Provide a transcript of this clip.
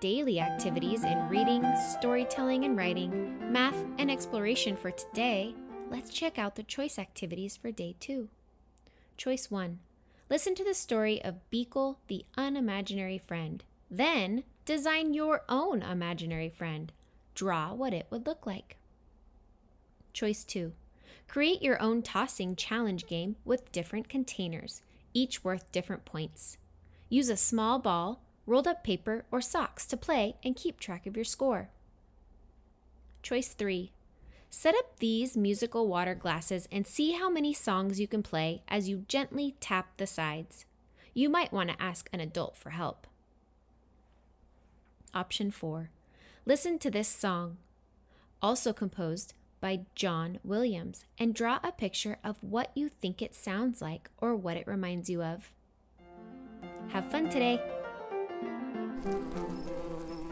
daily activities in reading, storytelling and writing, math, and exploration for today, let's check out the choice activities for day two. Choice 1 Listen to the story of Beekle the unimaginary friend. Then design your own imaginary friend. Draw what it would look like. Choice 2 Create your own tossing challenge game with different containers, each worth different points. Use a small ball, rolled up paper, or socks to play and keep track of your score. Choice 3 Set up these musical water glasses and see how many songs you can play as you gently tap the sides. You might want to ask an adult for help. Option 4 Listen to this song, also composed by John Williams, and draw a picture of what you think it sounds like or what it reminds you of. Have fun today! Thank you.